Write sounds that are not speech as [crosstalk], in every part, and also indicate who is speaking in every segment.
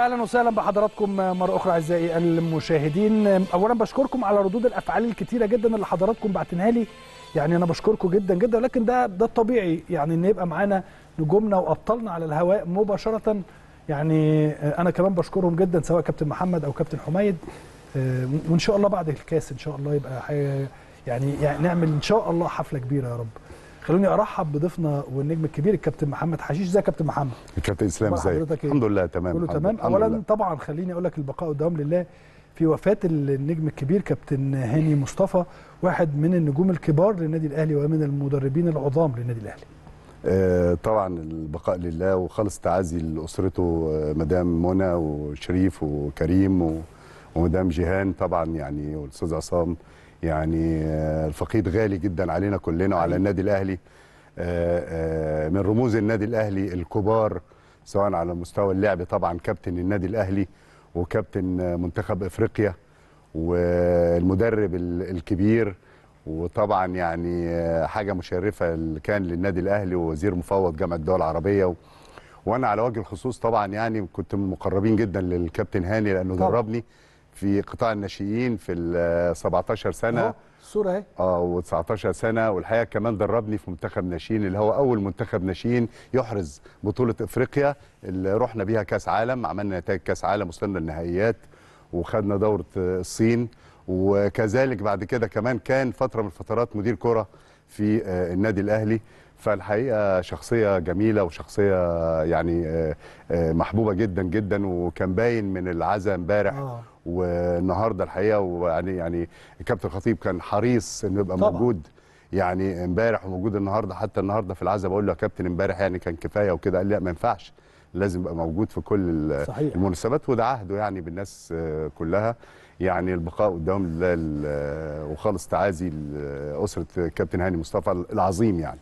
Speaker 1: أهلا وسهلا بحضراتكم مرة أخرى أعزائي المشاهدين. اولا بشكركم على ردود الأفعال الكتيرة جدا اللي حضراتكم بعتنها لي. يعني أنا بشكركم جدا جدا لكن ده ده الطبيعي يعني إن يبقى معانا نجومنا وأبطالنا على الهواء مباشرة. يعني أنا كمان بشكرهم جدا سواء كابتن محمد أو كابتن حميد. وإن شاء الله بعد الكاس إن شاء الله يبقى يعني, يعني نعمل إن شاء الله حفلة كبيرة يا رب. خلوني أرحب بضيفنا والنجم الكبير الكابتن محمد حشيش. ازيك يا كابتن محمد؟
Speaker 2: الكابتن
Speaker 1: إسلام إزيك؟
Speaker 2: الحمد لله تمام
Speaker 1: كله تمام؟ اولا
Speaker 2: لله.
Speaker 1: طبعا خليني أقول لك البقاء قدام لله في وفاة النجم الكبير كابتن هاني مصطفى واحد من النجوم الكبار للنادي الأهلي ومن المدربين العظام للنادي الأهلي.
Speaker 2: آه طبعا البقاء لله وخالص تعازي لأسرته آه، مدام منى وشريف وكريم ومدام جيهان طبعا يعني والأستاذ عصام. يعني آه، الفقيد غالي جدا علينا كلنا وعلى. النادي الأهلي آه، آه، من رموز النادي الأهلي الكبار سواء على مستوى اللعب طبعا كابتن النادي الأهلي وكابتن منتخب إفريقيا والمدرب ال- الكبير وطبعا يعني حاجة مشرفة كان للنادي الأهلي ووزير مفوض جامعة الدول العربية و... وأنا على وجه الخصوص طبعا يعني كنت من المقربين جدا للكابتن هاني
Speaker 1: لأنه.
Speaker 2: دربني في قطاع الناشئين في ال 17
Speaker 1: سنة. الصورة أهي.
Speaker 2: آه و19 سنة. والحقيقة كمان دربني في منتخب ناشئين اللي هو أول منتخب ناشئين يحرز بطولة إفريقيا اللي رحنا بيها كأس عالم عملنا نتائج كأس عالم وصلنا النهائيات وخدنا دورة آه، الصين. وكذلك بعد كده كمان كان فترة من الفترات مدير كرة في آه، النادي الأهلي. فالحقيقة شخصية جميلة وشخصية يعني آه، آه، محبوبة جدا جدا وكان باين من العزاء امبارح والنهارده الحقيقة ويعني يعني الكابتن خطيب كان حريص إنه يبقى
Speaker 1: طبعاً.
Speaker 2: موجود يعني امبارح وموجود النهارده. حتى النهارده في العزاء بقول له يا كابتن امبارح يعني كان كفاية وكده. قال لي لا ما ينفعش. لازم يبقى موجود في كل
Speaker 1: صحيح.
Speaker 2: المناسبات وده عهده يعني بالناس آه، كلها. يعني البقاء قدام وخالص تعازي لاسره كابتن هاني مصطفى العظيم يعني.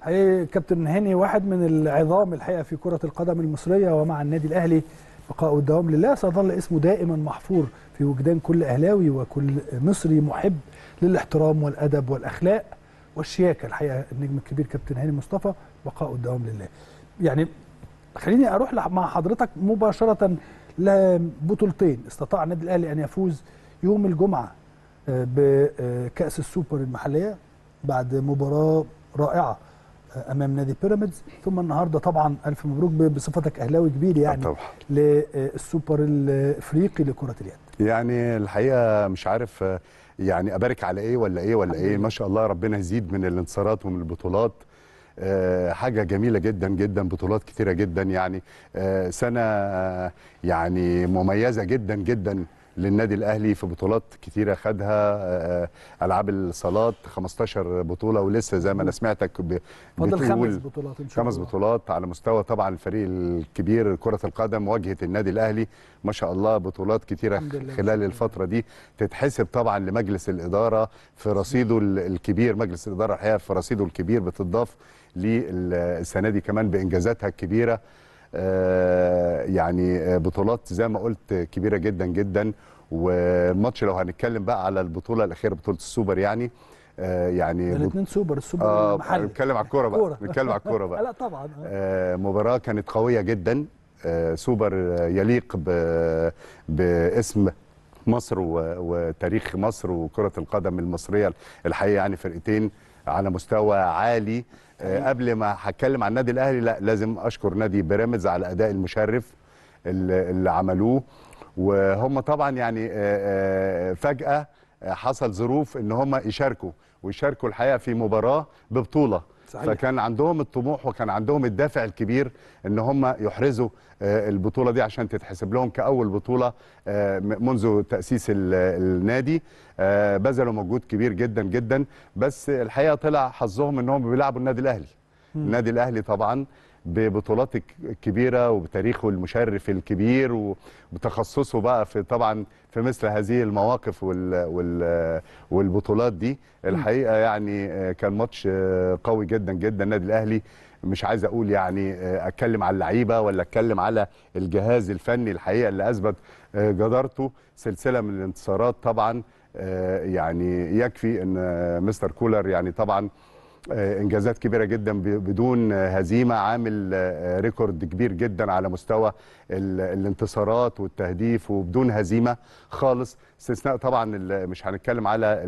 Speaker 1: حقيقي كابتن هاني واحد من العظام الحقيقة في كرة القدم المصرية ومع النادي الأهلي. بقاء والدوام لله. سيظل اسمه دائما محفور في وجدان كل أهلاوي وكل مصري محب للاحترام والأدب والأخلاق والشياكة. الحقيقة النجم الكبير كابتن هاني مصطفى بقاء والدوام لله. يعني خليني أروح لح- مع حضرتك مباشرة لبطولتين. استطاع النادي الأهلي أن يفوز يوم الجمعة آه، بكأس السوبر المحلية بعد مباراة رائعة. آه، أمام نادي بيراميدز. ثم النهارده طبعا ألف مبروك بصفتك أهلاوي كبير يعني
Speaker 2: طبعا.
Speaker 1: للسوبر الإفريقي لكرة اليد.
Speaker 2: يعني الحقيقة مش عارف يعني أبارك على إيه ولا إيه ولا إيه. ما شاء الله ربنا يزيد من الانتصارات ومن البطولات. آه، حاجة جميلة جدا جدا بطولات كتيرة جدا يعني. آه، سنة آه، يعني مميزة جدا جدا. للنادي الأهلي في بطولات كتيرة خدها آه، ألعاب الصالات 15 بطولة ولسه زي ما أنا سمعتك ب-
Speaker 1: فاضل خمس
Speaker 2: بتقول
Speaker 1: بطولات إن شاء
Speaker 2: خمس
Speaker 1: الله.
Speaker 2: بطولات على مستوى طبعا الفريق الكبير كرة القدم واجهة النادي الأهلي ما شاء الله بطولات
Speaker 1: لله،
Speaker 2: خلال الفترة دي تتحسب طبعا لمجلس الإدارة في رصيده ال- الكبير مجلس الإدارة الحقيقة في رصيده الكبير بتضاف للسنة دي كمان بإنجازاتها الكبيرة. آه، يعني آه، بطولات زي ما قلت كبيرة جدا جدا. والماتش لو هنتكلم بقى على البطولة الأخيرة بطولة السوبر يعني آه، يعني
Speaker 1: الاثنين سوبر السوبر
Speaker 2: آه
Speaker 1: المحلي.
Speaker 2: نتكلم على الكورة بقى
Speaker 1: كورة.
Speaker 2: نتكلم على الكورة [laughs] بقى.
Speaker 1: لا طبعا آه.
Speaker 2: آه، مباراة كانت قوية جدا. آه، سوبر آه، يليق باسم مصر وتاريخ مصر وكرة القدم المصرية الحقيقة يعني فرقتين على مستوى عالي. آه، قبل ما هتكلم عن النادي الأهلي لا لازم أشكر نادي بيراميدز على الأداء المشرف اللي عملوه. وهم طبعا يعني آه، آه، فجأة آه، حصل ظروف إن هم يشاركوا ويشاركوا الحقيقة في مباراة ببطولة.
Speaker 1: صحيح.
Speaker 2: فكان عندهم الطموح وكان عندهم الدافع الكبير إن هم يحرزوا آه، البطولة دي عشان تتحسب لهم كأول بطولة آه، منذ تأسيس ال- النادي. آه، بذلوا مجهود كبير جدا جدا. بس الحقيقة طلع حظهم إن هم بيلعبوا النادي الأهلي. النادي الأهلي طبعا ببطولات الكبيرة وبتاريخه المشرف الكبير وبتخصصه بقى في طبعا في مثل هذه المواقف وال وال والبطولات دي. الحقيقة يعني آه، كان ماتش آه، قوي جدا جدا. النادي الأهلي مش عايز أقول يعني آه، أتكلم على اللعيبة ولا أتكلم على الجهاز الفني. الحقيقة اللي أثبت جدارته سلسلة من الانتصارات طبعا يعني يكفي إن مستر كولر يعني طبعا إنجازات كبيرة جدا بدون آه، هزيمة عامل آه، ريكورد كبير جدا على مستوى ال- الانتصارات والتهديف وبدون هزيمة خالص استثناء طبعا مش هنتكلم على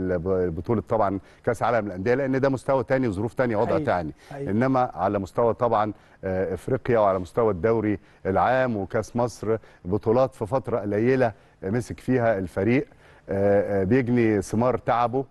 Speaker 2: بطولة طبعا كأس عالم الانديه لأن ده مستوى تاني وظروف تانية وضع
Speaker 1: حقيقي.
Speaker 2: تاني
Speaker 1: حقيقي.
Speaker 2: إنما على مستوى طبعا آه، إفريقيا وعلى مستوى الدوري العام وكأس مصر بطولات في فترة قليلة آه، مسك فيها الفريق آه، آه، بيجني ثمار تعبه آه،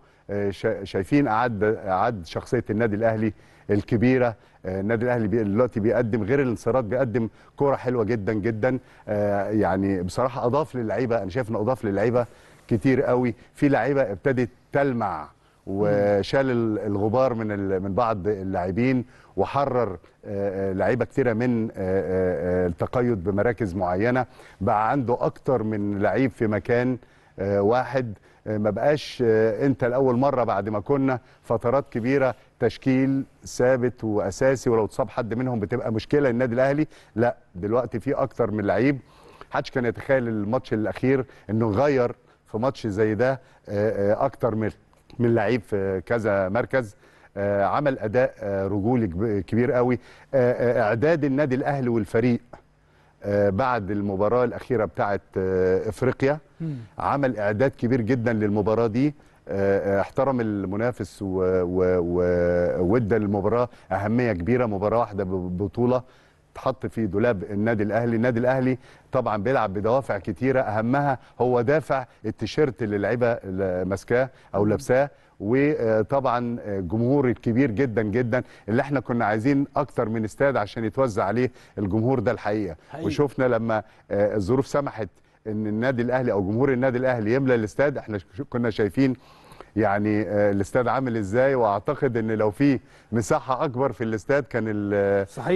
Speaker 2: شايفين اعد أعد شخصية النادي الأهلي الكبيرة. آه، النادي الأهلي دلوقتي بيقدم غير الانصارات بيقدم كورة حلوة جدا جدا. آه، يعني بصراحة أضاف للعيبة أنا شايف انه أضاف للعيبة كتير قوي. في لعيبة ابتدت تلمع وشال ال- الغبار من من بعض اللاعبين وحرر آه، آه، لعيبة كتيرة من آه، آه، آه، التقيد بمراكز معينة. بقى عنده أكتر من لعيب في مكان آه، واحد. آه، ما بقاش آه، انت لأول مرة بعد ما كنا فترات كبيرة تشكيل ثابت وأساسي ولو اتصاب حد منهم بتبقى مشكلة النادي الأهلي. لا دلوقتي في أكتر من لعيب. محدش كان يتخيل الماتش الأخير إنه غير في ماتش زي ده آه، آه، أكتر من من لعيب في كذا مركز. آه، عمل أداء آه، رجولي كب- كبير قوي. آه، آه، إعداد النادي الأهلي والفريق آه، بعد المباراة الأخيرة بتاعه آه،
Speaker 1: إفريقيا.
Speaker 2: عمل إعداد كبير جدا للمباراة دي. آه، آه، احترم المنافس وادى المباراة. أهمية كبيرة مباراة واحدة ببطولة تحط في دولاب النادي الأهلي. النادي الأهلي طبعا بيلعب بدوافع كتيرة. أهمها هو دافع التيشيرت اللي اللعيبة ماسكاه أو لابساه. وطبعا الجمهور الكبير جدا جدا اللي إحنا كنا عايزين أكتر من استاد عشان يتوزع عليه الجمهور ده الحقيقة
Speaker 1: حقيقي.
Speaker 2: وشفنا لما الظروف سمحت إن النادي الأهلي أو جمهور النادي الأهلي يملى الاستاد إحنا كنا شايفين يعني آه، الاستاد عامل إزاي وأعتقد إن لو في مساحة أكبر في الاستاد كان.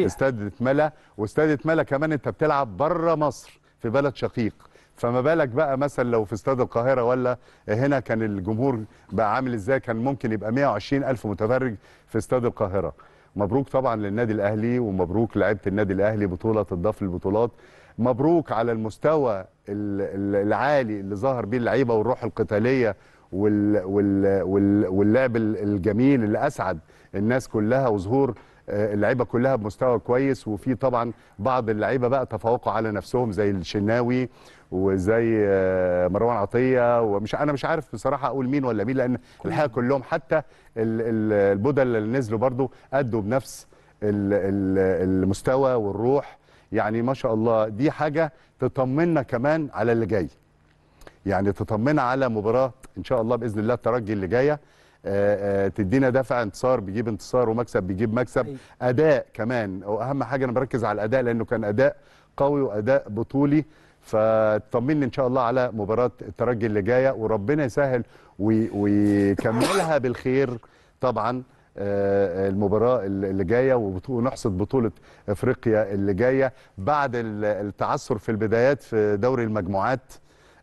Speaker 2: الاستاد اتملى واستاد اتملى كمان أنت بتلعب بره مصر في بلد شقيق فما بالك بقى مثلا لو في استاد القاهرة ولا هنا كان الجمهور بقى عامل إزاي؟ كان ممكن يبقى 120 ألف متفرج في استاد القاهرة. مبروك طبعا للنادي الأهلي ومبروك لعيبة النادي الأهلي بطولة تضاف للبطولات. مبروك على المستوى ال- ال- العالي اللي ظهر بيه اللعيبة والروح القتالية وال وال وال واللعب ال- الجميل اللي أسعد الناس كلها وظهور آه، اللعيبة كلها بمستوى كويس. وفي طبعا بعض اللعيبة بقى تفوقوا على نفسهم زي الشناوي وزي آه، مروان عطية ومش أنا مش عارف بصراحة أقول مين ولا مين لأن الحقيقة كلهم حتى ال- ال- البدل اللي نزلوا برضو أدوا بنفس ال- ال- المستوى والروح. يعني ما شاء الله دي حاجة تطمنا كمان على اللي جاي. يعني تطمنا على مباراة إن شاء الله بإذن الله الترجي اللي جاية. آه، آه، تدينا دافع انتصار بيجيب انتصار ومكسب بيجيب مكسب.
Speaker 1: أيوة.
Speaker 2: أداء كمان وأهم حاجة أنا بركز على الأداء لأنه كان أداء قوي وأداء بطولي. فطمني إن شاء الله على مباراة الترجي اللي جاية وربنا يسهل وي- ويكملها بالخير طبعا آه، المباراة اللي جاية ونحصد بطولة إفريقيا اللي جاية. بعد ال- التعثر في البدايات في دوري المجموعات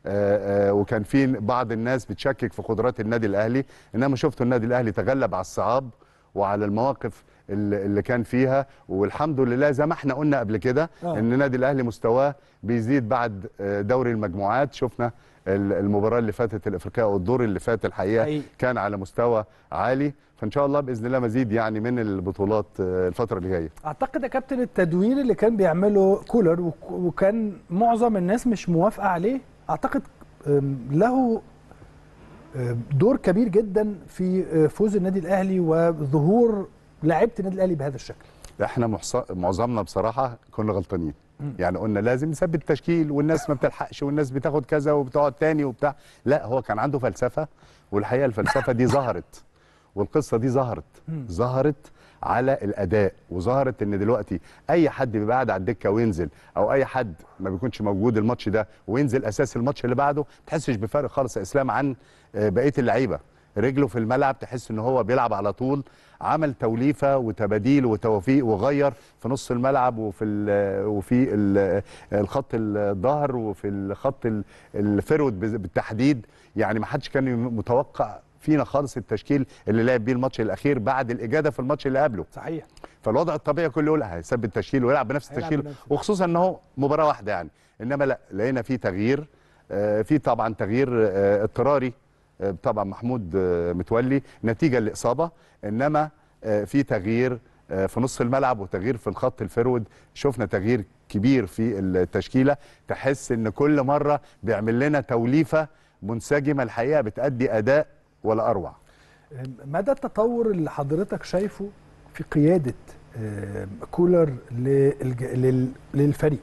Speaker 2: آه، آه، وكان في بعض الناس بتشكك في قدرات النادي الأهلي إنما شفتوا النادي الأهلي تغلب على الصعاب وعلى المواقف اللي كان فيها والحمد لله زي ما إحنا قلنا قبل كده
Speaker 1: آه.
Speaker 2: إن النادي الأهلي مستواه بيزيد بعد آه، دوري المجموعات شفنا ال- المباراة اللي فاتت الإفريقية أو الدور اللي فات الحقيقة
Speaker 1: حقيقي.
Speaker 2: كان على مستوى عالي فإن شاء الله بإذن الله مزيد يعني من البطولات آه، الفترة اللي جاية
Speaker 1: أعتقد يا كابتن التدوير اللي كان بيعمله كولر وك- وكان معظم الناس مش موافقة عليه أعتقد له دور كبير جدا في أه، فوز النادي الأهلي وظهور لعيبه النادي الأهلي بهذا الشكل.
Speaker 2: إحنا محص- معظمنا بصراحة كنا غلطانين. يعني قلنا لازم نثبت تشكيل والناس ما بتلحقش والناس بتاخد كذا وبتقعد تاني وبتاع. لا هو كان عنده فلسفة والحقيقة الفلسفة دي ظهرت [laughs] والقصة دي ظهرت. ظهرت على الأداء وظهرت إن دلوقتي أي حد بيبقى قاعد على الدكة وينزل أو أي حد ما بيكونش موجود الماتش ده وينزل أساس الماتش اللي بعده ما تحسش بفرق خالص إسلام عن آه، بقية اللعيبة. رجله في الملعب تحس إن هو بيلعب على طول عمل توليفة وتباديل وتوفيق وغير في نص الملعب وفي ال وفي ال الخط الظهر وفي الخط ال- الفرود بالتحديد. يعني ما حدش كان متوقع فينا خالص التشكيل اللي لعب بيه الماتش الأخير بعد الإجادة في الماتش اللي قبله.
Speaker 1: صحيح.
Speaker 2: فالوضع الطبيعي كله يقول هيثبت التشكيل ويلعب بنفس التشكيل وخصوصا إن هو مباراة واحدة يعني. إنما لا لقينا في تغيير آه، في طبعا تغيير آه، اضطراري. طبعا محمود آه، متولي نتيجة لاصابه إنما آه، في تغيير آه، في نص الملعب وتغيير في الخط الفرود. شفنا تغيير كبير في التشكيلة. تحس إن كل مرة بيعمل لنا توليفة منسجمة الحقيقة بتأدي أداء ولا أروع.
Speaker 1: مدى التطور اللي حضرتك شايفه في قيادة كولر للفريق؟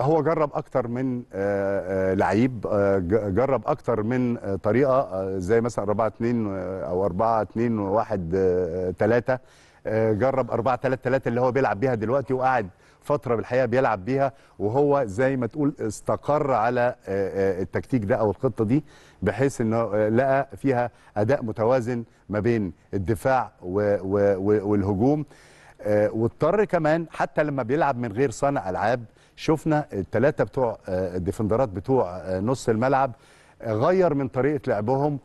Speaker 2: هو جرب أكتر من آه، آه، لعيب آه، جرب أكتر من آه، طريقة آه، زي مثلا 4 2 أو 4 2 1 3 جرب 4 3 3 اللي هو بيلعب بيها دلوقتي وقعد فترة بالحقيقة بيلعب بيها وهو زي ما تقول استقر على آه، آه، التكتيك ده أو الخطة دي بحيث إنه آه، لقى فيها أداء متوازن ما بين الدفاع والهجوم. آه، واضطر كمان حتى لما بيلعب من غير صانع ألعاب شفنا الثلاثه بتوع آه، الديفندرات بتوع آه، نص الملعب آه، غير من طريقة لعبهم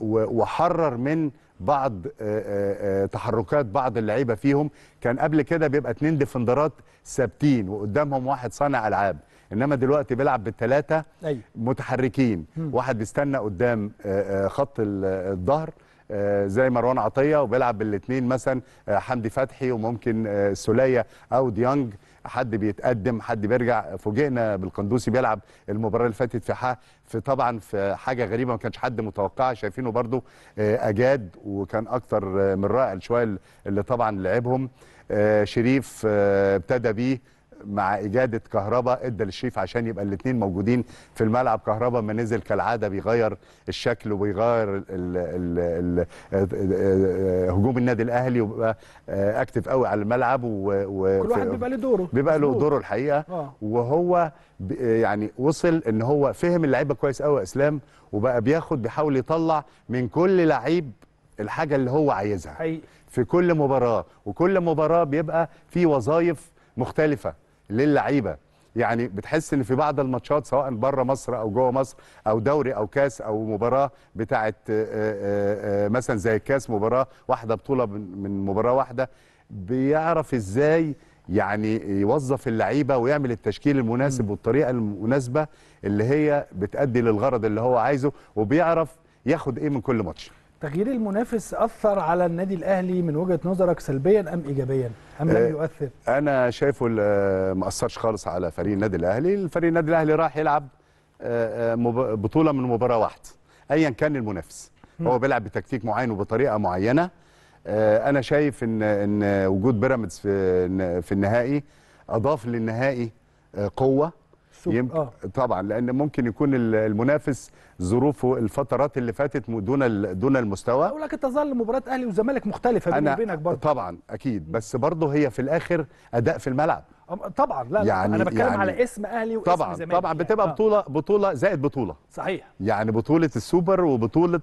Speaker 2: وحرر من بعض آه، آه، آه، تحركات بعض اللعيبة فيهم. كان قبل كده بيبقى اتنين ديفندرات ثابتين وقدامهم واحد صانع ألعاب إنما دلوقتي بيلعب بالثلاثه
Speaker 1: أيوه.
Speaker 2: متحركين. واحد بيستنى قدام آه، آه، خط ال- آه، الظهر آه، زي مروان عطية وبيلعب بالاثنين مثلا آه، حمدي فتحي وممكن آه، سولية أو ديانج حد بيتقدم حد بيرجع. فوجئنا بالقندوسي بيلعب المباراة اللي فاتت في ح- في طبعا في حاجة غريبة ما كانش حد متوقعها. شايفينه برضو آه، أجاد وكان أكتر آه، من رائع شوية اللي طبعا لعبهم. آه، شريف آه، ابتدى بيه. مع إجادة كهربا إدى للشريف عشان يبقى الاثنين موجودين في الملعب. كهربا ما نزل كالعادة بيغير الشكل وبيغير ال هجوم النادي الأهلي وبيبقى أكتف قوي على الملعب و و-
Speaker 1: كل واحد بيبقى له دوره.
Speaker 2: بيبقى له. دوره الحقيقة.
Speaker 1: آه.
Speaker 2: وهو يعني وصل إن هو فهم اللعيبة كويس قوي يا إسلام وبقى بياخد بيحاول يطلع من كل لعيب الحاجة اللي هو عايزها.
Speaker 1: حقيقي.
Speaker 2: في كل مباراة. وكل مباراة بيبقى في وظائف مختلفة. للعيبة. يعني بتحس إن في بعض الماتشات سواء بره مصر أو جوه مصر أو دوري أو كاس أو مباراة بتاعه آه، آه، آه، مثلا زي الكاس مباراة واحدة بطولة من من مباراة واحدة بيعرف إزاي يعني يوظف اللعيبة ويعمل التشكيل المناسب والطريقة المناسبة اللي هي بتأدي للغرض اللي هو عايزه وبيعرف ياخد إيه من كل ماتش.
Speaker 1: تغيير المنافس أثر على النادي الأهلي من وجهة نظرك سلبيا أم ايجابيا؟ أم لم
Speaker 2: آه،
Speaker 1: يؤثر؟
Speaker 2: أنا شايفه ال- ما أثرش خالص على فريق النادي الأهلي. الفريق النادي الأهلي راح يلعب آه، آه، بطولة من مباراة واحدة ايا كان المنافس. هو بيلعب بتكتيك معين وبطريقة معينة. آه، أنا شايف ان إن وجود بيراميدز في في النهائي أضاف للنهائي آه، قوة.
Speaker 1: سوق.
Speaker 2: يمكن
Speaker 1: آه.
Speaker 2: طبعا لأن ممكن يكون ال- المنافس ظروفه الفترات اللي فاتت دون دون المستوى
Speaker 1: أقول لك تظل مباراة أهلي وزمالك مختلفة بيني وبينك برضه
Speaker 2: طبعا أكيد بس برضه هي في الآخر أداء في الملعب
Speaker 1: طبعا لا, لا
Speaker 2: يعني-
Speaker 1: أنا بتكلم
Speaker 2: يعني
Speaker 1: على اسم أهلي واسم
Speaker 2: طبعا
Speaker 1: زمالك
Speaker 2: طبعا
Speaker 1: يعني.
Speaker 2: بتبقى
Speaker 1: آه.
Speaker 2: بطولة بطولة زائد بطولة
Speaker 1: صحيح
Speaker 2: يعني بطولة السوبر وبطولة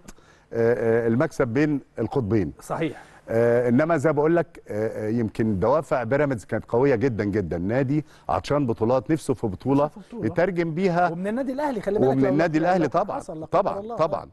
Speaker 2: آه، آه، المكسب بين القطبين
Speaker 1: صحيح
Speaker 2: إنما زي بقول لك آه، آه، يمكن دوافع بيراميدز كانت قوية جدا جدا نادي عطشان بطولات نفسه في
Speaker 1: بطولة.
Speaker 2: يترجم بيها
Speaker 1: ومن النادي الأهلي خلي بالك
Speaker 2: ومن النادي
Speaker 1: الأهلي
Speaker 2: طبعا طبعا. طبعا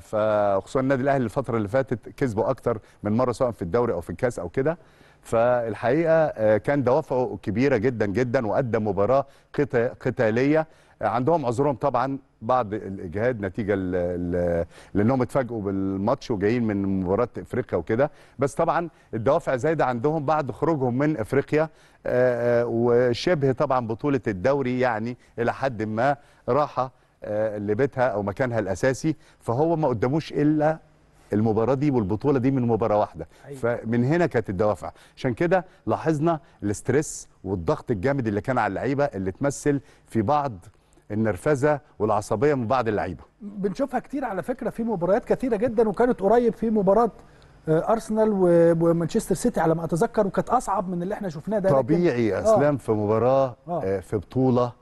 Speaker 2: فخصوصا النادي الأهلي الفترة اللي فاتت كسبوا أكتر من مرة سواء في الدوري أو في الكأس أو كده فالحقيقة آه، كان دوافعه كبيرة جدا جدا وقدم مباراة قتا- قتالية آه، عندهم عذرهم طبعا بعض الإجهاد نتيجة ل- ل- لأنهم اتفاجئوا بالماتش وجايين من مباراة إفريقيا وكده. بس طبعا الدوافع زايدة عندهم بعد خروجهم من إفريقيا آه، آه، وشبه طبعا بطولة الدوري يعني إلى حد ما راحة آه، لبيتها أو مكانها الأساسي. فهو ما قداموش إلا المباراة دي والبطولة دي من مباراة واحدة.
Speaker 1: أيوة.
Speaker 2: فمن هنا كانت الدوافع. عشان كده لاحظنا الاسترس والضغط الجامد اللي كان على اللعيبة اللي تمثل في بعض النرفزة والعصبية من بعض اللعيبة
Speaker 1: بنشوفها كتير على فكرة في مباريات كثيرة جدا وكانت قريب في مباراة آه، أرسنال ومانشستر سيتي على ما أتذكر وكانت أصعب من اللي إحنا شفناه ده لكن-
Speaker 2: طبيعي يا
Speaker 1: آه.
Speaker 2: أسلام في مباراة
Speaker 1: آه.
Speaker 2: آه، في بطولة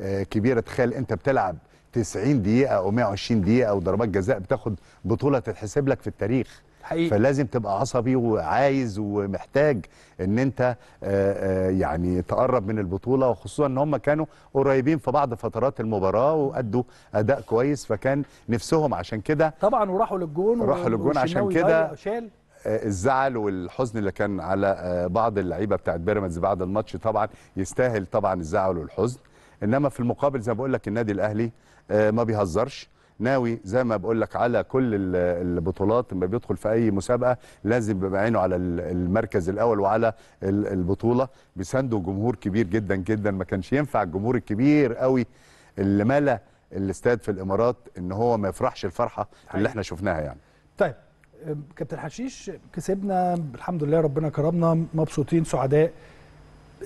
Speaker 2: آه، كبيرة تخيل أنت بتلعب 90 دقيقة أو 120 دقيقة أو ضربات جزاء بتاخد بطولة تتحسب لك في التاريخ
Speaker 1: حقيقي.
Speaker 2: فلازم تبقى عصبي وعايز ومحتاج ان انت آه، آه، يعني تقرب من البطولة وخصوصا إن هم كانوا قريبين في بعض فترات المباراة وأدوا أداء كويس فكان نفسهم عشان كده
Speaker 1: طبعا وراحوا للجون
Speaker 2: راحوا للجون عشان كده
Speaker 1: شال.
Speaker 2: آه، الزعل والحزن اللي كان على بعض اللعيبة بتاعت بيراميدز بعد الماتش طبعا يستاهل طبعا الزعل والحزن. إنما في المقابل زي ما بقول لك النادي الأهلي ما بيهزرش. ناوي زي ما بقول لك على كل ال- البطولات لما بيدخل في أي مسابقة لازم بيبقى عينه على ال- المركز الأول وعلى ال- البطولة. بيساندوا جمهور كبير جدا جدا. ما كانش ينفع الجمهور الكبير قوي اللي ملا الاستاد في الإمارات إن هو ما يفرحش
Speaker 1: الفرحة.
Speaker 2: اللي إحنا شفناها يعني.
Speaker 1: طيب كابتن حشيش كسبنا الحمد لله ربنا كرمنا مبسوطين سعداء.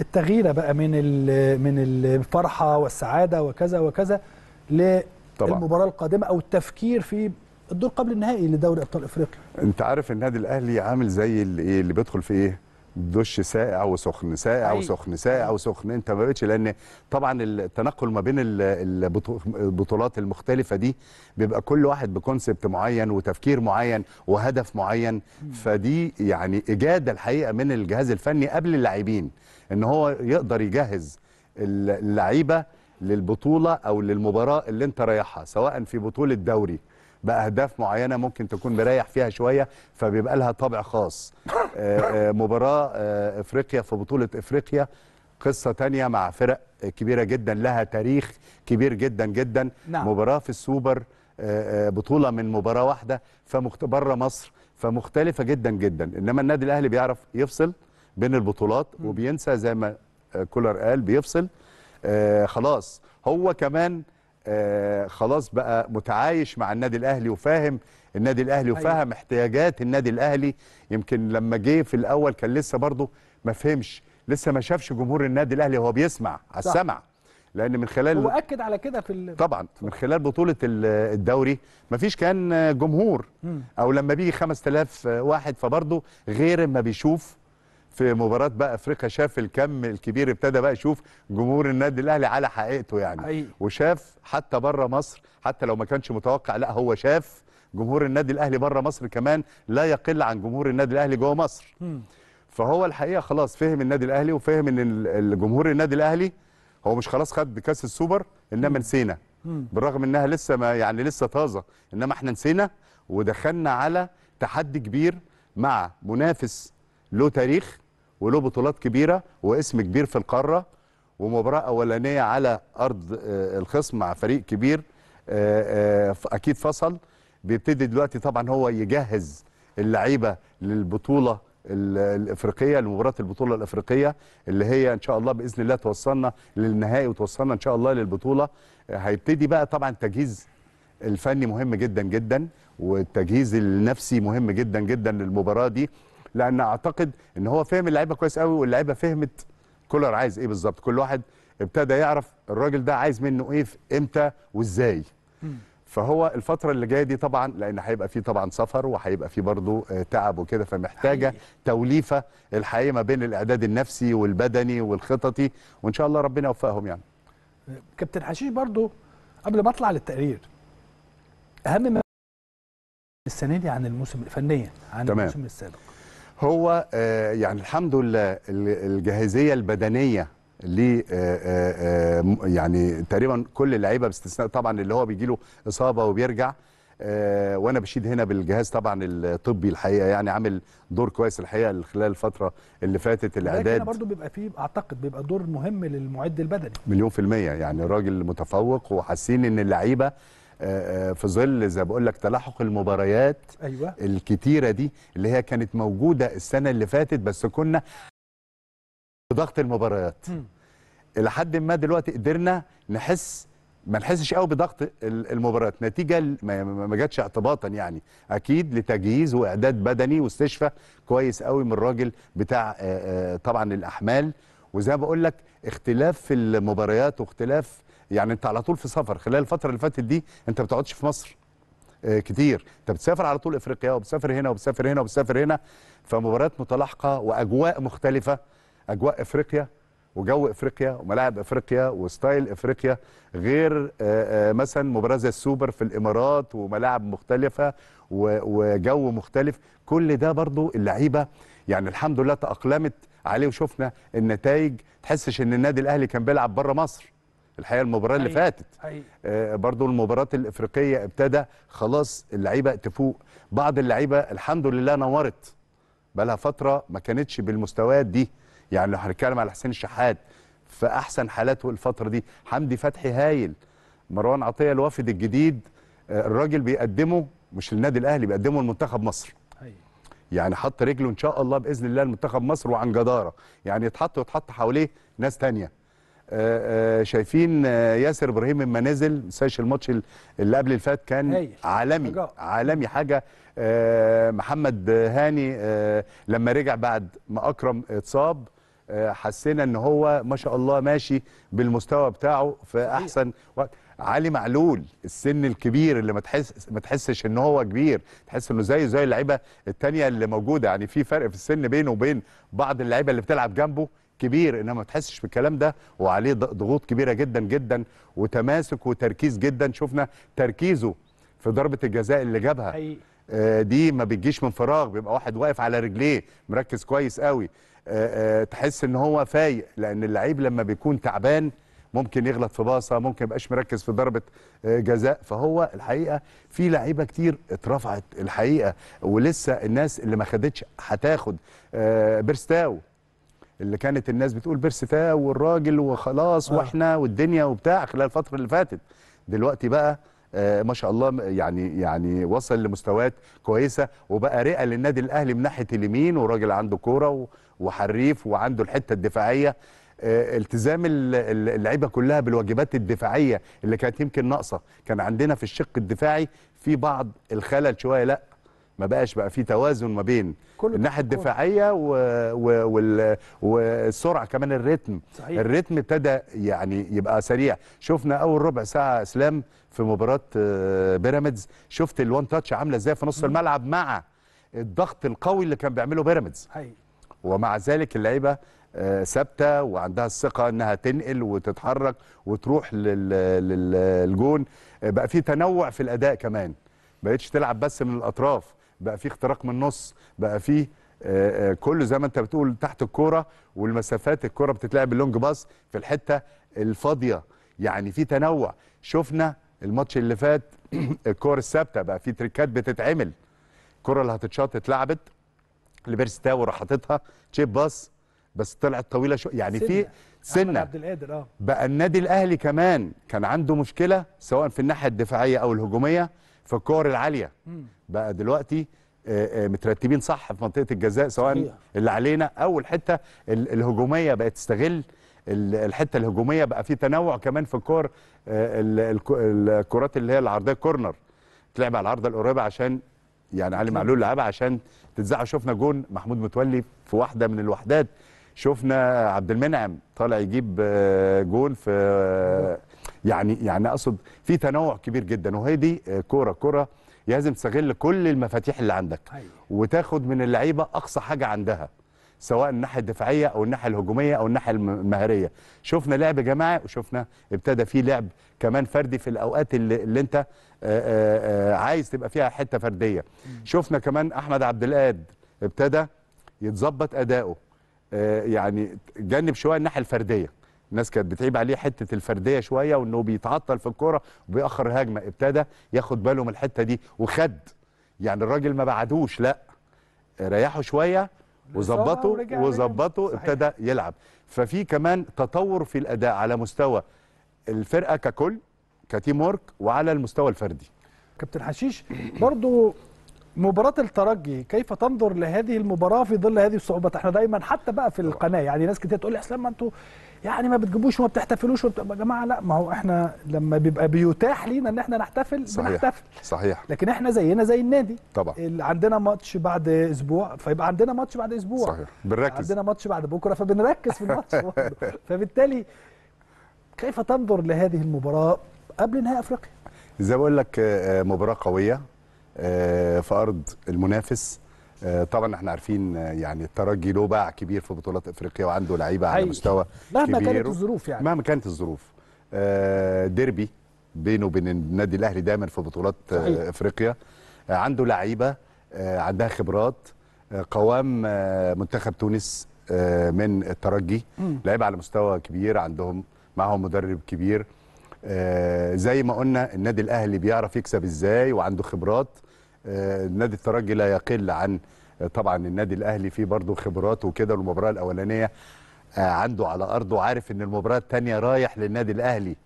Speaker 1: التغييرة بقى من من الفرحة والسعادة وكذا وكذا
Speaker 2: طبعا.
Speaker 1: للمباراه القادمة أو التفكير في الدور قبل النهائي لدوري أبطال إفريقيا.
Speaker 2: أنت عارف النادي الأهلي عامل زي اللي إيه اللي بيدخل في إيه؟ دش ساقع وسخن ساقع
Speaker 1: حقيقي.
Speaker 2: وسخن ساقع وسخن. أنت ما بقتش لأن طبعا التنقل ما بين ال- البطو- البطولات المختلفة دي بيبقى كل واحد بكونسبت معين وتفكير معين وهدف معين. فدي يعني إجادة الحقيقة من الجهاز الفني قبل اللاعبين إن هو يقدر يجهز اللعيبة للبطولة أو للمباراة اللي أنت رايحها سواء في بطولة دوري بأهداف معينة ممكن تكون مريح فيها شوية فبيبقى لها طابع خاص. آه، آه، مباراة آه، إفريقيا في بطولة إفريقيا قصة تانية مع فرق كبيرة جدا لها تاريخ كبير جدا جدا.
Speaker 1: نعم.
Speaker 2: مباراة في السوبر بطولة من مباراة واحدة فمخت... بره مصر فمختلفة جدا جدا. إنما النادي الأهلي بيعرف يفصل بين البطولات وبينسى زي ما كولر قال بيفصل آه خلاص هو كمان آه خلاص بقى متعايش مع النادي الأهلي وفاهم النادي الأهلي
Speaker 1: أيوة.
Speaker 2: وفاهم احتياجات النادي الأهلي يمكن لما جه في الأول كان لسه برضه ما فهمش لسه ما شافش جمهور النادي الأهلي هو بيسمع على. السمع لأن من خلال
Speaker 1: هو أكد على كده في ال...
Speaker 2: طبعا من خلال بطولة ال- الدوري مفيش كان جمهور. أو لما بيجي 5000 واحد فبرضه غير ما بيشوف في مباراة بقى أفريقيا شاف الكم الكبير ابتدى بقى يشوف جمهور النادي الأهلي على حقيقته يعني
Speaker 1: حقيقي.
Speaker 2: وشاف حتى بره مصر حتى لو ما كانش متوقع لا هو شاف جمهور النادي الأهلي بره مصر كمان لا يقل عن جمهور النادي الأهلي جوه مصر
Speaker 1: مم.
Speaker 2: فهو الحقيقة خلاص فهم النادي الأهلي وفهم إن الجمهور النادي الأهلي هو مش خلاص خد كأس السوبر إنما نسينا. بالرغم إنها لسه ما يعني لسه طازة إنما إحنا نسينا ودخلنا على تحدي كبير مع منافس له تاريخ وله بطولات كبيرة واسم كبير في القارة ومباراة أولانية على أرض آه، الخصم مع فريق كبير آه، آه، أكيد فصل. بيبتدي دلوقتي طبعا هو يجهز اللعيبة للبطولة ال- الإفريقية لمباراة البطولة الإفريقية اللي هي إن شاء الله بإذن الله توصلنا للنهائي وتوصلنا إن شاء الله للبطولة. هيبتدي بقى طبعا تجهيز الفني مهم جدا جدا والتجهيز النفسي مهم جدا جدا للمباراة دي. لأن اعتقد ان هو فهم اللعيبه كويس قوي واللعيبه فهمت كولر عايز إيه بالظبط. كل واحد ابتدى يعرف الراجل ده عايز منه إيه في إمتى وازاي. فهو الفترة اللي جاية دي طبعا لأن هيبقى فيه طبعا سفر وهيبقى فيه برضه آه، تعب وكده فمحتاجة
Speaker 1: حقيقي.
Speaker 2: توليفة الحقيقة ما بين الإعداد النفسي والبدني والخططي وإن شاء الله ربنا يوفقهم يعني.
Speaker 1: كابتن حشيش برضو قبل ما أطلع للتقرير أهم ما السنة دي عن الموسم فنيا عن
Speaker 2: تمام.
Speaker 1: الموسم السابق.
Speaker 2: هو آه، يعني الحمد لله ال- الجاهزية البدنية ل آه، آه، يعني تقريبا كل اللعيبة باستثناء طبعا اللي هو بيجي له إصابة وبيرجع وأنا بشيد هنا بالجهاز طبعا الطبي الحقيقة يعني عامل دور كويس الحقيقة خلال الفترة اللي فاتت
Speaker 1: لكن
Speaker 2: الإعداد.
Speaker 1: برضو بيبقى فيه أعتقد بيبقى دور مهم للمعد البدني.
Speaker 2: مليون في المية يعني راجل متفوق وحاسين إن اللعيبة في ظل زي بقول لك تلاحق المباريات
Speaker 1: أيوه.
Speaker 2: الكتيرة دي اللي هي كانت موجودة السنة اللي فاتت بس كنا بضغط المباريات. إلى حد ما دلوقتي قدرنا نحس ما نحسش قوي بضغط ال- المباريات. نتيجة ما جاتش اعتباطا يعني. أكيد لتجهيز وإعداد بدني واستشفاء كويس قوي من الراجل بتاع آه، آه، طبعا الأحمال. وزي ما بقول لك اختلاف في المباريات واختلاف يعني انت على طول في سفر. خلال الفترة اللي فاتت دي انت ما بتقعدش في مصر. آه، كتير. انت بتسافر على طول إفريقيا وبتسافر هنا وبتسافر هنا وبتسافر هنا. فمباريات متلاحقة وأجواء مختلفة. أجواء إفريقيا وجو إفريقيا وملاعب إفريقيا وستايل إفريقيا. غير آه، آه، مثلا مباراة زي السوبر في الإمارات وملاعب مختلفة وجو مختلف. كل ده برضو اللعيبة يعني الحمد لله تأقلمت عليه وشفنا النتائج. تحسش إن النادي الأهلي كان بيلعب بره مصر. الحقيقة المباراة اللي. فاتت. آه، برضو المباريات الإفريقية ابتدى خلاص اللعيبة تفوق بعض اللعيبة الحمد لله نورت. بقالها فترة ما كانتش بالمستويات دي. يعني لو هنتكلم على حسين الشحات في أحسن حالاته الفترة دي. حمدي فتحي هايل. مروان عطية الوافد الجديد. آه، الراجل بيقدمه مش للنادي الأهلي بيقدمه لمنتخب مصر. يعني حط رجله إن شاء الله بإذن الله لمنتخب مصر وعن جدارة. يعني يتحط ويتحط حواليه ناس آه، شايفين آه، ياسر إبراهيم لما نزل سايش الماتش ال- اللي قبل اللي فات كان. عالمي. عالمي حاجة آه، محمد هاني آه، لما رجع بعد ما أكرم اتصاب آه، حسينا إن هو ما شاء الله ماشي بالمستوى بتاعه في. أحسن وقت علي معلول السن الكبير اللي ما تحس ما تحسش إن هو كبير تحس إنه زيه زي اللعيبة التانية اللي موجودة يعني في فرق في السن بينه وبين بعض اللعيبة اللي بتلعب جنبه كبير إنما ما تحسش بالكلام ده وعليه ضغوط كبيرة جدا جدا وتماسك وتركيز جدا. شفنا تركيزه في ضربة الجزاء اللي جابها. آه، دي ما بتجيش من فراغ بيبقى واحد واقف على رجليه مركز كويس قوي. آه، آه، تحس إن هو فايق لأن اللعيب لما بيكون تعبان ممكن يغلط في باصة ممكن يبقاش مركز في ضربة آه، جزاء. فهو الحقيقة في لعيبة كتير اترفعت الحقيقة ولسه الناس اللي ما خدتش هتاخد بيرسي تاو اللي كانت الناس بتقول بيرسي تاو والراجل وخلاص
Speaker 1: آه.
Speaker 2: وإحنا والدنيا وبتاع خلال الفترة اللي فاتت. دلوقتي بقى آه ما شاء الله يعني يعني وصل لمستويات كويسة وبقى رئة للنادي الأهلي من ناحية اليمين وراجل عنده كورة وحريف وعنده الحتة الدفاعية. آه التزام ال- ال- اللعيبة كلها بالواجبات الدفاعية اللي كانت يمكن ناقصة. كان عندنا في الشق الدفاعي في بعض الخلل شوية. لا ما بقاش بقى في توازن ما بين
Speaker 1: الناحية.
Speaker 2: الدفاعية و... و... وال... والسرعة كمان الريتم.
Speaker 1: صحيح.
Speaker 2: الريتم ابتدى يعني يبقى سريع. شفنا أول ربع ساعة أسلام في مباراة آه، بيراميدز. شفت الوان تاتش عاملة إزاي في نص الملعب مع الضغط القوي اللي كان بيعمله بيراميدز. ومع ذلك اللعيبة آه، ثابتة وعندها الثقة إنها تنقل وتتحرك وتروح لل- لل- للجون. بقى في تنوع في الأداء كمان. بقتش تلعب بس من الأطراف. بقى في اختراق من النص بقى في آه، آه، كله زي ما انت بتقول تحت الكورة والمسافات الكورة بتتلعب باللونج باص في الحتة الفاضية. يعني في تنوع. شفنا الماتش اللي فات [clears throat] الكور الثابتة بقى في تريكات بتتعمل. الكرة اللي هتتشاط اتلعبت. لبيرسي تاو راح حاططها. chip pass بس طلعت طويلة شوية يعني في سنة.
Speaker 1: عبد القادر آه.
Speaker 2: بقى النادي الأهلي كمان كان عنده مشكلة سواء في الناحية الدفاعية أو الهجومية. في الكور
Speaker 1: العالية.
Speaker 2: بقى دلوقتي آه، آه، مترتبين صح في منطقة الجزاء سواء. اللي علينا أو الحتة ال- الهجومية بقت تستغل ال- الحتة الهجومية بقى في تنوع كمان في الكور آه، ال- الك- الكرات اللي هي العرضية corner تلعب على العارضه القريبة عشان يعني علي معلول لعبها عشان تتذاع شفنا جون محمود متولي في واحدة من الوحدات شفنا عبد المنعم طالع يجيب جون في يعني يعني أقصد في تنوع كبير جدا وهي دي كورة. كورة لازم تستغل كل المفاتيح اللي عندك
Speaker 1: حقيقي
Speaker 2: وتاخد من اللعيبة أقصى حاجة عندها سواء الناحية الدفاعية أو الناحية الهجومية أو الناحية الم- المهارية. شفنا لعب جماعي وشفنا ابتدى فيه لعب كمان فردي في الأوقات اللي, اللي أنت عايز تبقى فيها حتة فردية. شفنا كمان أحمد عبد القاد ابتدى يتظبط أداؤه يعني جنب شوية الناحية الفردية. الناس كانت بتعيب عليه حتة الفردية شوية وإنه بيتعطل في الكورة وبيأخر الهجمه ابتدى ياخد باله من الحتة دي وخد. يعني الراجل ما بعدوش لأ. ريحه شوية وظبطه وظبطه. ابتدى يلعب. ففي كمان تطور في الأداء على مستوى الفرقة ككل كتيم ورك وعلى المستوى الفردي.
Speaker 1: كابتن حشيش برضو مباراة الترجي كيف تنظر لهذه المباراة في ظل هذه الصعوبات؟ إحنا دايما حتى بقى في القناة يعني ناس كتير تقول لي أسلام ما أنتوا يعني ما بتجيبوش وما بتحتفلوش وبت... يا جماعة لا ما هو إحنا لما بيبقى بيتاح لينا إن إحنا نحتفل
Speaker 2: صحيح
Speaker 1: بنحتفل.
Speaker 2: صحيح.
Speaker 1: لكن إحنا زينا زي النادي.
Speaker 2: طبعا.
Speaker 1: اللي عندنا ماتش بعد أسبوع فيبقى عندنا ماتش بعد أسبوع.
Speaker 2: صحيح. بنركز.
Speaker 1: عندنا ماتش بعد بكرة فبنركز في الماتش. [laughs] فبالتالي كيف تنظر لهذه المباراة قبل نهائي أفريقيا؟
Speaker 2: زي ما بقول لك آه، آه، مباراة قوية آه، في أرض المنافس. طبعا إحنا عارفين آه، يعني الترجي له باع كبير في بطولات إفريقيا وعنده لعيبة على. مستوى
Speaker 1: مهما
Speaker 2: كبير.
Speaker 1: كانت الظروف يعني.
Speaker 2: مهما كانت الظروف. آه، ديربي بينه وبين النادي الأهلي دايما في بطولات آه،
Speaker 1: صحيح.
Speaker 2: إفريقيا. آه، عنده لعيبة آه، عندها خبرات. آه، قوام آه، منتخب تونس آه، من الترجي. لعيبة على مستوى كبير عندهم معهم مدرب كبير. آه، زي ما قلنا النادي الأهلي بيعرف يكسب إزاي وعنده خبرات. آه، النادي الترجي لا يقل عن طبعا النادي الأهلي فيه برضه خبرات وكده المباراه الأولانية آه، عنده على أرضه عارف إن المباراة الثانية رايح للنادي الأهلي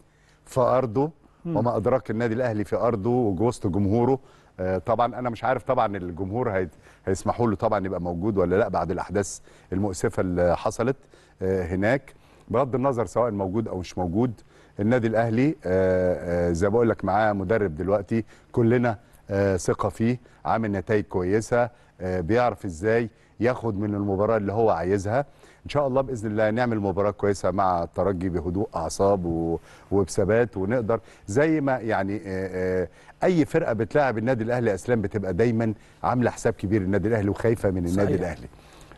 Speaker 2: في أرضه وما أدراك النادي الأهلي في أرضه ووسط جمهوره. آه، طبعا أنا مش عارف طبعا الجمهور هي- هيسمحوا له طبعا يبقى موجود ولا لأ بعد الأحداث المؤسفة اللي حصلت هناك. بغض النظر سواء موجود أو مش موجود النادي الأهلي زي ما بقول لك معاه مدرب دلوقتي كلنا ثقة فيه عامل نتائج كويسة آه، بيعرف إزاي ياخد من المباراة اللي هو عايزها. إن شاء الله بإذن الله نعمل مباراة كويسة مع الترجي بهدوء أعصاب وبثبات ونقدر زي ما يعني آه، آه، أي فرقة بتلاعب النادي الأهلي أسلام بتبقى دايما عاملة حساب كبير النادي الأهلي وخايفة من النادي
Speaker 1: صحيح.
Speaker 2: الأهلي.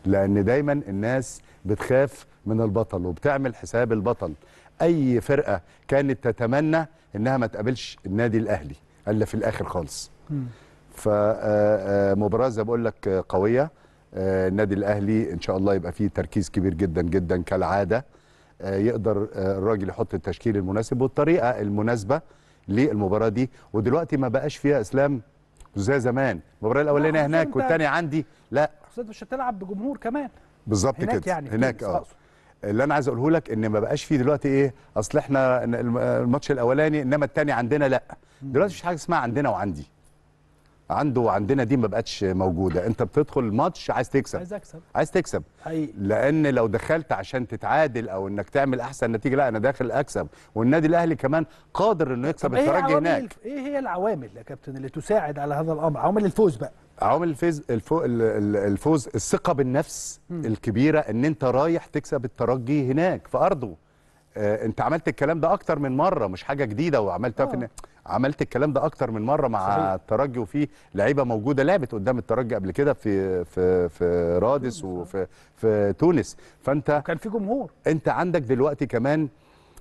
Speaker 2: لأن دايما الناس بتخاف من البطل وبتعمل حساب البطل. أي فرقة كانت تتمنى إنها ما تقابلش النادي الأهلي إلا في الآخر خالص. فمباراه زي ما بقول لك آه، قوية. آه، النادي الأهلي إن شاء الله يبقى فيه تركيز كبير جدا جدا كالعادة. آه، يقدر آه، الراجل يحط التشكيل المناسب والطريقة المناسبة للمباراة دي. ودلوقتي ما بقاش فيها أسلام زي زمان. المباراة
Speaker 1: الأولانية
Speaker 2: هناك والثانيه عندي. لا.
Speaker 1: أنت مش هتلعب بجمهور كمان.
Speaker 2: بالظبط
Speaker 1: هناك
Speaker 2: كده.
Speaker 1: يعني في
Speaker 2: هناك
Speaker 1: آه.
Speaker 2: اللي أنا عايز أقوله لك إن ما بقاش فيه دلوقتي إيه أصل إحنا الم- الماتش الأولاني إنما الثاني عندنا لا. دلوقتي مفيش حاجة اسمها عندنا وعندي. عنده وعندنا دي ما بقتش موجودة. انت بتدخل الماتش عايز تكسب.
Speaker 1: عايز أكسب.
Speaker 2: عايز تكسب.
Speaker 1: حقيقي.
Speaker 2: لأن لو دخلت عشان تتعادل أو إنك تعمل أحسن نتيجة لا أنا داخل أكسب. والنادي الأهلي كمان قادر إنه يكسب
Speaker 1: إيه
Speaker 2: الترجي هناك.
Speaker 1: الف... إيه هي العوامل يا كابتن اللي تساعد على هذا الأمر؟ عوامل الفوز بقى.
Speaker 2: عوامل الفوز الفو- ال- ال- الفوز الثقة بالنفس الكبيرة إن أنت رايح تكسب الترجي هناك. في ارضه آه أنت عملت الكلام ده أكتر من مرة مش حاجة جديدة وعملتها
Speaker 1: آه.
Speaker 2: في عملت الكلام ده أكتر من مرة مع
Speaker 1: صحيح.
Speaker 2: الترجي وفي لعيبة موجودة لعبت قدام الترجي قبل كده في في في رادس وفي في تونس فأنت
Speaker 1: وكان في جمهور
Speaker 2: أنت عندك دلوقتي كمان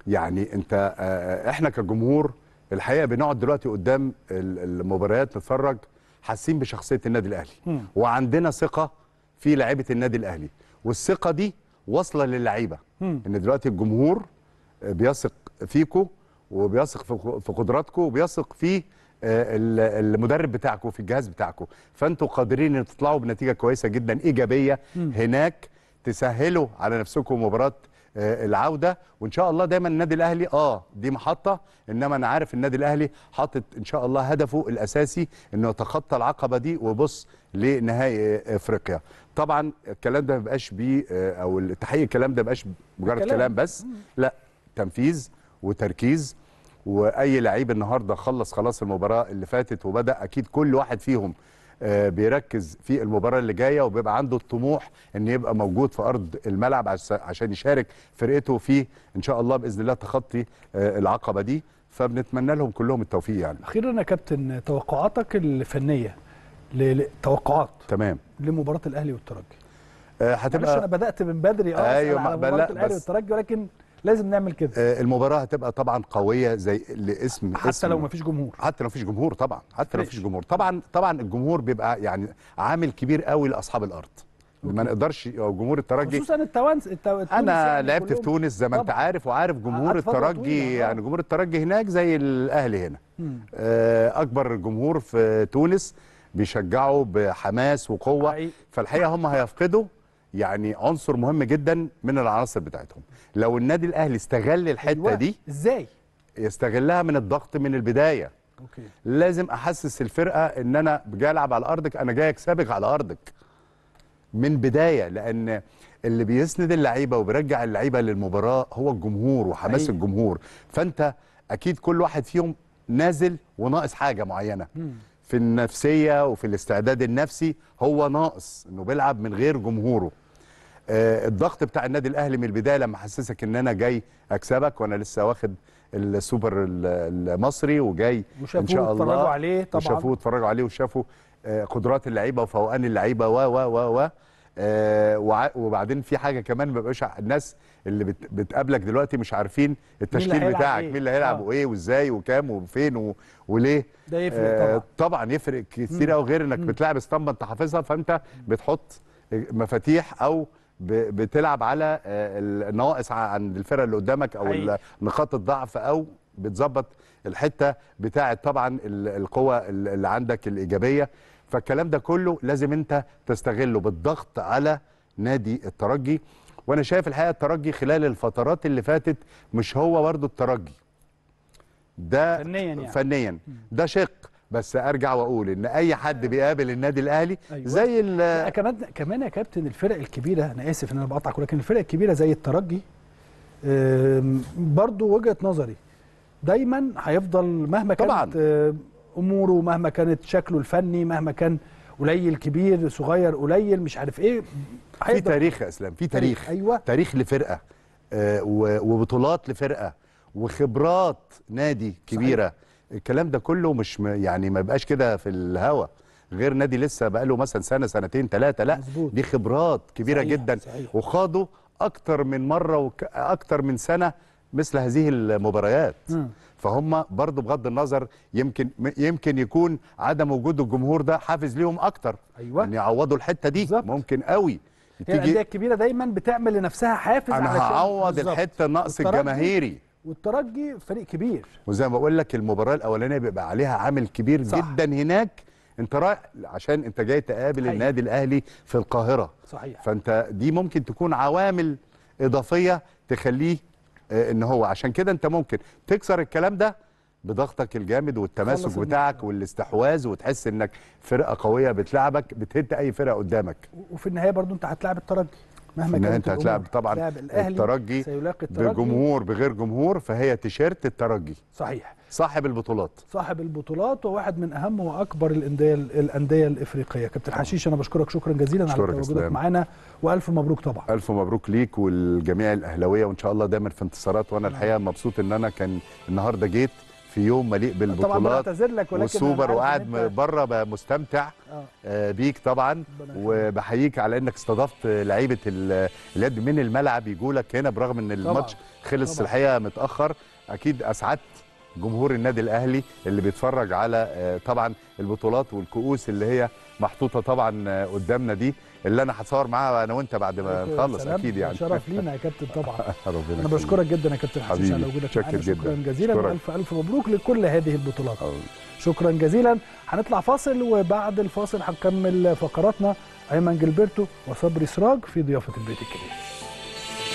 Speaker 2: يعني أنت آه، إحنا كجمهور الحقيقة بنقعد دلوقتي قدام ال- المباريات نتفرج حاسين بشخصية النادي الأهلي
Speaker 1: مم.
Speaker 2: وعندنا ثقة في لعيبة النادي الأهلي والثقة دي واصلة
Speaker 1: للعيبة.
Speaker 2: إن دلوقتي الجمهور بيثق فيكو وبيثق في قدراتكم وبيثق في آه، ال- المدرب بتاعكم في الجهاز بتاعكم فانتوا قادرين إن تطلعوا بنتيجة كويسة جدا إيجابية هناك تسهلوا على نفسكم مباراة آه، العودة. وإن شاء الله دايما النادي الأهلي آه دي محطة. إنما أنا عارف النادي الأهلي حاطط إن شاء الله هدفه الأساسي إنه يتخطى العقبة دي ويبص لنهائي آه، إفريقيا. طبعا الكلام ده ما بيبقاش بيه أو التحقيق الكلام ده ما بيبقاش مجرد.
Speaker 1: كلام
Speaker 2: بس. لا تنفيذ. وتركيز. وأي لعيب النهارده خلص خلاص المباراة اللي فاتت وبدأ أكيد كل واحد فيهم آه، بيركز في المباراة اللي جاية وبيبقى عنده الطموح إن يبقى موجود في أرض الملعب عش- عشان يشارك فرقته في إن شاء الله بإذن الله تخطي آه، العقبة دي. فبنتمنى لهم كلهم التوفيق يعني.
Speaker 1: أخيرا يا كابتن توقعاتك. ل- توقعات
Speaker 2: تمام.
Speaker 1: لمباراة الأهلي والترجي؟
Speaker 2: آه،
Speaker 1: معلش أنا
Speaker 2: هتبقى
Speaker 1: بدأت من بدري أه
Speaker 2: أيوة،
Speaker 1: أيوة
Speaker 2: ما-
Speaker 1: على الأهلي
Speaker 2: بس-
Speaker 1: والترجي ولكن لازم نعمل كده
Speaker 2: آه، المباراة هتبقى طبعا قوية زي لاسم
Speaker 1: حتى
Speaker 2: اسم
Speaker 1: لو ما فيش جمهور
Speaker 2: حتى لو مفيش جمهور طبعا حتى لو
Speaker 1: مفيش.
Speaker 2: مفيش جمهور طبعا طبعا الجمهور بيبقى يعني عامل كبير قوي لأصحاب الأرض ما نقدرش جمهور الترجي
Speaker 1: خصوصا التوانس التو... التونس
Speaker 2: أنا
Speaker 1: يعني
Speaker 2: لعبت في تونس زي ما
Speaker 1: أنت.
Speaker 2: عارف وعارف جمهور الترجي
Speaker 1: طويلة، آه.
Speaker 2: يعني جمهور الترجي هناك زي الأهلي هنا. آه، أكبر جمهور في تونس بيشجعوا بحماس
Speaker 1: وقوة.
Speaker 2: فالحقيقة هم هيفقدوا يعني عنصر مهم جدا من العناصر بتاعتهم لو النادي الأهلي استغل الحتة
Speaker 1: أيوة.
Speaker 2: دي
Speaker 1: إزاي؟
Speaker 2: يستغلها من الضغط من البداية.
Speaker 1: okay.
Speaker 2: لازم أحسس الفرقة إن أنا جاي العب على أرضك أنا جاي أكسبك على أرضك. من بداية لأن اللي بيسند اللعيبة وبيرجع اللعيبة للمباراة هو الجمهور وحماس
Speaker 1: حقيقي.
Speaker 2: الجمهور. فأنت أكيد كل واحد فيهم نازل وناقص حاجة معينة.
Speaker 1: مم.
Speaker 2: في النفسية وفي الاستعداد النفسي هو ناقص إنه بيلعب من غير جمهوره. الضغط بتاع النادي الأهلي من البداية لما حسسك إن أنا جاي أكسبك وأنا لسه واخد السوبر ال- المصري وجاي
Speaker 1: وشافوه
Speaker 2: إن شاء الله
Speaker 1: واتفرجوا عليه طبعا.
Speaker 2: وشافوه اتفرجوا عليه وشافوا آه، قدرات اللعيبة وفوقان اللعيبة و و و و. آه، وبعدين في حاجة كمان ما بيبقاش ع- الناس اللي بت- بتقابلك دلوقتي مش عارفين التشكيل بتاعك
Speaker 1: إيه؟
Speaker 2: مين اللي هيلعب
Speaker 1: آه.
Speaker 2: وإيه وإزاي وكام وفين و- وليه.
Speaker 1: ده يفرق
Speaker 2: آه،
Speaker 1: طبعا
Speaker 2: طبعا يفرق كتير قوي غير إنك بتلعب اسطمبة انت حافظها فأنت بتحط مفاتيح أو بتلعب على آه، النواقص عند الفرقة اللي قدامك
Speaker 1: أو.
Speaker 2: ال- نقاط الضعف أو بتظبط الحتة بتاعه طبعا ال- القوة ال- اللي عندك الإيجابية. فالكلام ده كله لازم أنت تستغله بالضغط على نادي الترجي. وأنا شايف الحقيقة الترجي خلال الفترات اللي فاتت مش هو برضه الترجي. ده
Speaker 1: فنياً يعني.
Speaker 2: فنيا. ده شق. بس ارجع واقول ان اي حد بيقابل النادي الاهلي
Speaker 1: أيوة.
Speaker 2: زي ال-
Speaker 1: كمان كمان يا كابتن الفرق الكبيرة أنا آسف إن أنا بقطعك ولكن الفرق الكبيرة زي الترجي برضو وجهة نظري دايما هيفضل مهما كانت
Speaker 2: طبعاً.
Speaker 1: آه، أموره مهما كانت شكله الفني مهما كان قليل كبير صغير قليل مش عارف إيه
Speaker 2: في تاريخ يا إسلام في تاريخ
Speaker 1: أيوه.
Speaker 2: تاريخ لفرقة آه، وبطولات لفرقة وخبرات نادي كبيرة. الكلام ده كله مش م- يعني ما يبقاش كده في الهوا غير نادي لسه بقاله مثلا سنة سنتين ثلاثة لا
Speaker 1: مظبوط.
Speaker 2: دي خبرات كبيرة
Speaker 1: صحيح،
Speaker 2: جدا
Speaker 1: صحيح.
Speaker 2: وخاضوا أكتر من مرة وأكتر من سنة مثل هذه المباريات
Speaker 1: مم.
Speaker 2: فهم برضو بغض النظر يمكن يمكن يكون عدم وجود الجمهور ده حافز ليهم أكتر
Speaker 1: أيوة.
Speaker 2: إن يعوضوا الحتة دي
Speaker 1: بالظبط.
Speaker 2: ممكن قوي
Speaker 1: هي الأندية الكبيرة دايما بتعمل لنفسها حافز أنا
Speaker 2: هعوض. الحتة النقص الجماهيري
Speaker 1: والترجي فريق كبير
Speaker 2: وزي ما بقول لك المباراة الأولانية بيبقى عليها عامل كبير
Speaker 1: صح.
Speaker 2: جدا هناك أنت رايح عشان أنت جاي تقابل
Speaker 1: حقيقي.
Speaker 2: النادي الأهلي في القاهرة
Speaker 1: صحيح
Speaker 2: فأنت دي ممكن تكون عوامل إضافية تخليه آه، إن هو عشان كده أنت ممكن تكسر الكلام ده بضغطك الجامد والتماسك. بتاعك والاستحواذ وتحس إنك فرقة قوية بتلعبك بتهد أي فرقة قدامك
Speaker 1: وفي النهاية برضو أنت هتلاعب الترجي مهما كانت
Speaker 2: أنت هتلاعب. طبعا الترجي
Speaker 1: سيلاقي الترجي.
Speaker 2: بجمهور بغير جمهور فهي تيشيرت الترجي.
Speaker 1: صحيح.
Speaker 2: صاحب البطولات.
Speaker 1: صاحب البطولات وواحد من أهم وأكبر الأندية الأندية الإفريقية. كابتن حشيش أنا بشكرك شكرا جزيلا على
Speaker 2: أشكرك يا
Speaker 1: تواجدك. معانا وألف مبروك طبعا.
Speaker 2: ألف مبروك ليك والجميع الأهلاوية وإن شاء الله دايما في انتصارات وأنا الحقيقة مبسوط إن أنا كان النهارده جيت في يوم مليء
Speaker 1: طبعا
Speaker 2: بالبطولات
Speaker 1: بعتذر لك ولكن
Speaker 2: والسوبر وقاعد بره مستمتع
Speaker 1: آه.
Speaker 2: آه، بيك طبعا. وبحييك على إنك استضفت لعيبة ال- اليد من الملعب يجوا لك هنا برغم إن الماتش خلص
Speaker 1: طبعاً.
Speaker 2: الحقيقة متأخر أكيد أسعدت جمهور النادي الأهلي اللي بيتفرج على آه، طبعا البطولات والكؤوس اللي هي محطوطة طبعا آه، قدامنا دي اللي أنا هتصور معاها أنا وأنت بعد ما نخلص. أكيد يعني
Speaker 1: شرف لينا يا كابتن طبعا [laughs]
Speaker 2: ربنا أنا.
Speaker 1: بشكرك جدا يا كابتن
Speaker 2: حبيبي.
Speaker 1: على وجودك معانا شكرا. جزيلا. والف ألف مبروك لكل هذه البطولات
Speaker 2: أو.
Speaker 1: شكرا جزيلا هنطلع فاصل وبعد الفاصل هنكمل فقراتنا أيمن جilberto وصبري سراج في ضيافة البيت الكبير